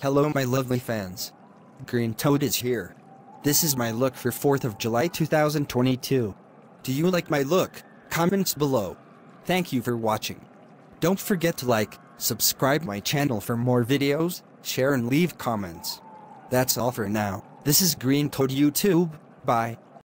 Hello my lovely fans. Green Toad is here. This is my look for 4th of July 2022. Do you like my look? Comments below. Thank you for watching. Don't forget to like, subscribe my channel for more videos, share and leave comments. That's all for now. This is Green Toad YouTube. Bye.